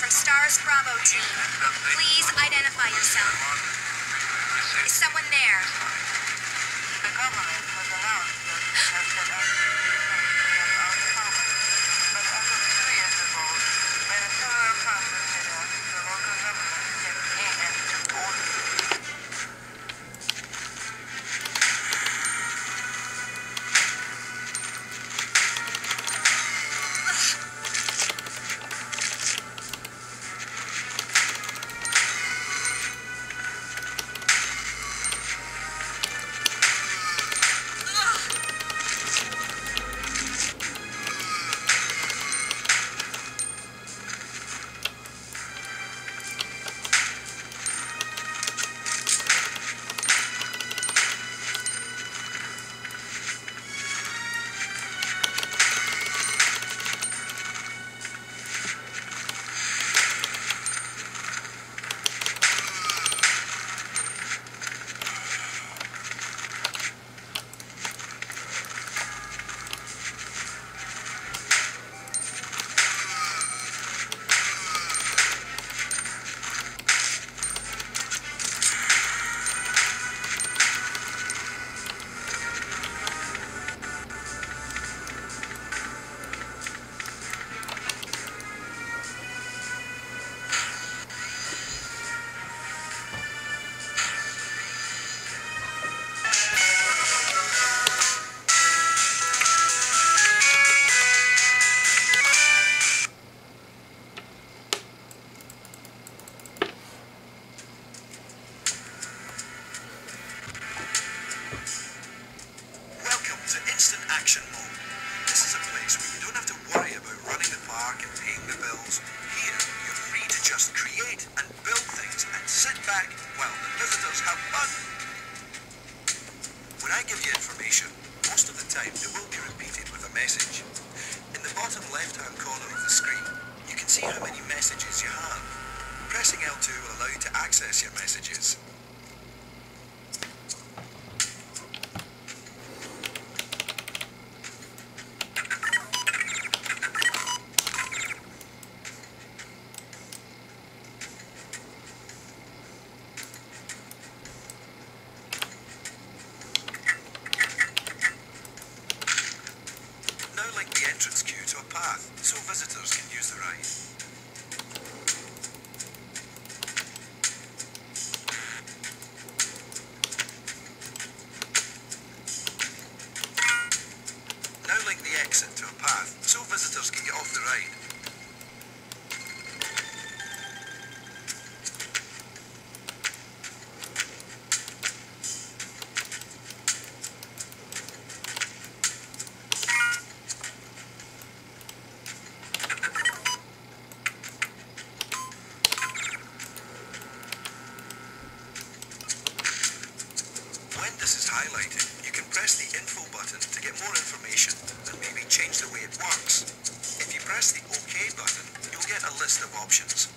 Mars Bravo team. Please identify yourself. Is someone there? The. Here, you're free to just create and build things and sit back while the visitors have fun. When I give you information, most of the time it will be repeated with a message. In the bottom left-hand corner of the screen, you can see how many messages you have. Pressing L2 will allow you to access your messages. Now link the entrance queue to a path so visitors can use the ride. Now link the exit to a path so visitors can get off the ride. When this is highlighted, you can press the info button to get more information and maybe change the way it works. If you press the OK button, you'll get a list of options.